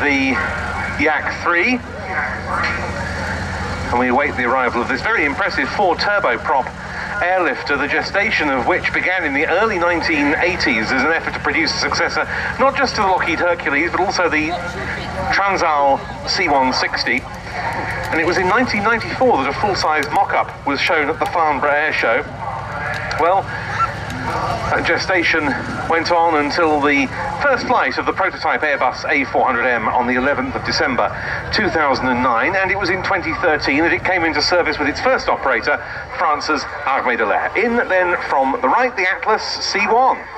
the Yak 3. And we await the arrival of this very impressive four turboprop airlifter, the gestation of which began in the early 1980s as an effort to produce a successor not just to the Lockheed Hercules but also the Transall C-160. And it was in 1994 that a full-sized mock-up was shown at the Farnborough Air Show. Well, Uh, gestation went on until the first flight of the prototype Airbus A400M on the 11th of December 2009, and it was in 2013 that it came into service with its first operator, France's Armée de l'Air. In then from the right, the Atlas C1.